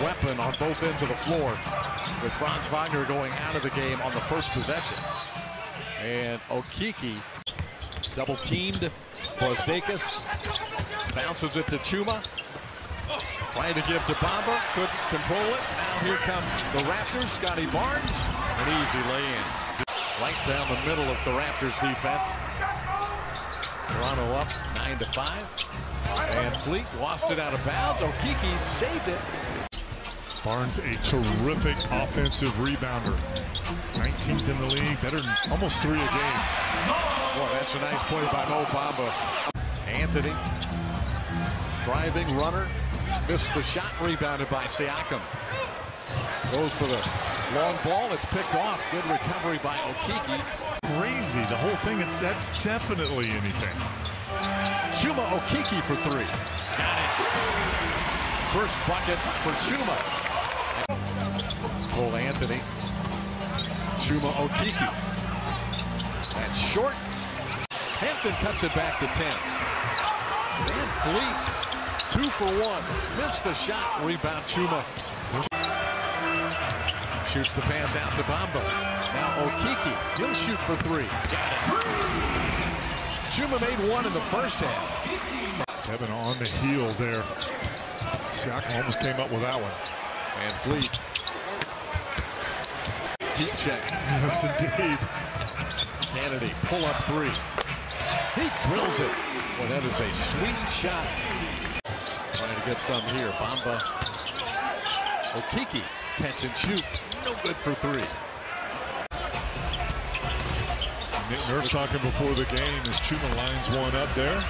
weapon on both ends of the floor with Franz Wagner going out of the game on the first possession. And Okeke double teamed. Brazdeikis bounces it to Chuma. Trying to give to Bamba, couldn't control it. Now here come the Raptors. Scottie Barnes, an easy lay-in. Right down the middle of the Raptors defense. Toronto up nine to five. VanVleet lost it out of bounds. Okeke saved it. Barnes, a terrific offensive rebounder. 19th in the league, better than almost three a game. Boy, that's a nice play by Mo Bamba. Anthony driving runner, missed the shot, rebounded by Siakam. Goes for the long ball. It's picked off. Good recovery by Okeke. Crazy, the whole thing. It's that's definitely anything. Chuma Okeke for three. Got it. First bucket for Chuma. Cole Anthony. Chuma Okeke. That's short. Hampton cuts it back to 10. And Fleet, two for one. Missed the shot. Rebound Chuma. Shoots the pass out to Bamba. Now Okeke, He'll shoot for three. Chuma made one in the first half. Kevin on the heel there. Siakam almost came up with that one. VanVleet. Heat check. Yes, indeed. Kennedy pull up three. He drills it. Well, that is a sweet shot. Trying to get some here. Bamba. Okeke, catch and shoot. No good for three. Nick Nurse talking before the game as Chuma lines one up there.